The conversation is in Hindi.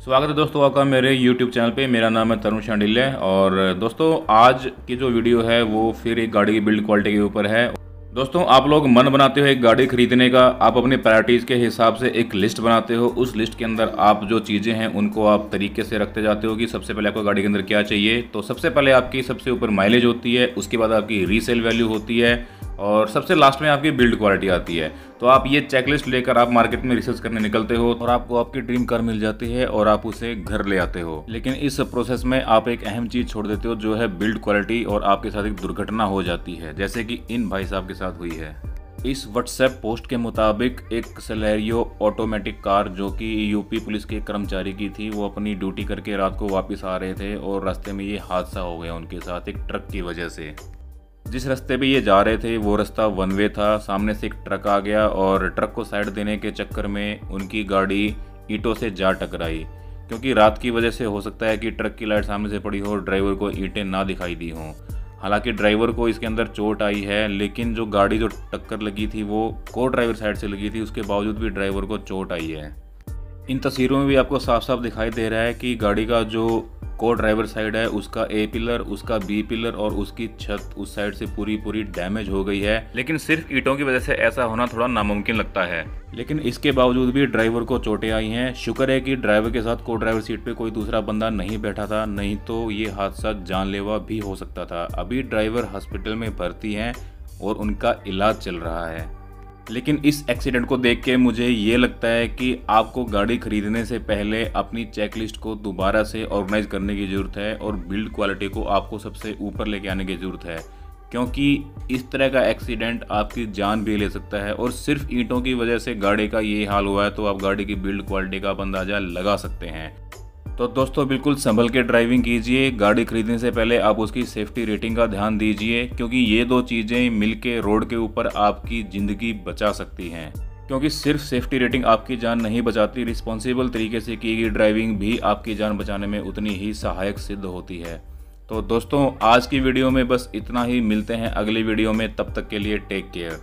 स्वागत है दोस्तों आपका मेरे YouTube चैनल पे। मेरा नाम है तरुण शांडिल्य और दोस्तों, आज की जो वीडियो है, वो फिर एक गाड़ी की बिल्ड क्वालिटी के ऊपर है। दोस्तों, आप लोग मन बनाते हो एक गाड़ी खरीदने का। आप अपनी प्रायोरिटीज़ के हिसाब से एक लिस्ट बनाते हो। उस लिस्ट के अंदर आप जो चीज़ें हैं, उनको आप तरीके से रखते जाते हो कि सबसे पहले आपको गाड़ी के अंदर क्या चाहिए। तो सबसे पहले आपकी सबसे ऊपर माइलेज होती है, उसके बाद आपकी रीसेल वैल्यू होती है। और सबसे लास्ट में आपकी बिल्ड क्वालिटी आती है। तो आप ये चेकलिस्ट लेकर आप मार्केट में रिसर्च करने निकलते हो और आपको आपकी ड्रीम कार मिल जाती है और आप उसे घर ले आते हो। लेकिन इस प्रोसेस में आप एक अहम चीज़ छोड़ देते हो जो है बिल्ड क्वालिटी और आपके साथ एक दुर्घटना हो जाती है, जैसे कि इन भाई साहब के साथ हुई है। इस व्हाट्सएप पोस्ट के मुताबिक एक सलेरियो ऑटोमेटिक कार जो कि यूपी पुलिस के कर्मचारी की थी, वो अपनी ड्यूटी करके रात को वापस आ रहे थे और रास्ते में ये हादसा हो गया उनके साथ एक ट्रक की वजह से। जिस रास्ते पे ये जा रहे थे, वो रास्ता वन वे था। सामने से एक ट्रक आ गया और ट्रक को साइड देने के चक्कर में उनकी गाड़ी ईंटों से जा टकराई। क्योंकि रात की वजह से हो सकता है कि ट्रक की लाइट सामने से पड़ी हो और ड्राइवर को ईंटें ना दिखाई दी हों। हालाँकि ड्राइवर को इसके अंदर चोट आई है, लेकिन जो गाड़ी जो टक्कर लगी थी, वो को ड्राइवर साइड से लगी थी, उसके बावजूद भी ड्राइवर को चोट आई है। इन तस्वीरों में भी आपको साफ़ साफ़ दिखाई दे रहा है कि गाड़ी का जो को ड्राइवर साइड है उसका ए पिलर उसका बी पिलर और उसकी छत उस साइड से पूरी पूरी डैमेज हो गई है। लेकिन सिर्फ़ ईटों की वजह से ऐसा होना थोड़ा नामुमकिन लगता है। लेकिन इसके बावजूद भी ड्राइवर को चोटें आई हैं। शुक्र है कि ड्राइवर के साथ को ड्राइवर सीट पे कोई दूसरा बंदा नहीं बैठा था नहीं तो ये हादसा जानलेवा भी हो सकता था। अभी ड्राइवर हॉस्पिटल में भर्ती हैं और उनका इलाज चल रहा है। लेकिन इस एक्सीडेंट को देख के मुझे ये लगता है कि आपको गाड़ी खरीदने से पहले अपनी चेकलिस्ट को दोबारा से ऑर्गेनाइज करने की ज़रूरत है और बिल्ड क्वालिटी को आपको सबसे ऊपर लेके आने की ज़रूरत है। क्योंकि इस तरह का एक्सीडेंट आपकी जान भी ले सकता है और सिर्फ़ ईंटों की वजह से गाड़ी का ये हाल हुआ है तो आप गाड़ी की बिल्ड क्वालिटी का आप अंदाज़ा लगा सकते हैं। तो दोस्तों, बिल्कुल संभल के ड्राइविंग कीजिए। गाड़ी खरीदने से पहले आप उसकी सेफ्टी रेटिंग का ध्यान दीजिए, क्योंकि ये दो चीज़ें मिलके रोड के ऊपर आपकी ज़िंदगी बचा सकती हैं। क्योंकि सिर्फ़ सेफ्टी रेटिंग आपकी जान नहीं बचाती रिस्पॉन्सिबल तरीके से की गई ड्राइविंग भी आपकी जान बचाने में उतनी ही सहायक सिद्ध होती है। तो दोस्तों, आज की वीडियो में बस इतना ही। मिलते हैं अगली वीडियो में। तब तक के लिए टेक केयर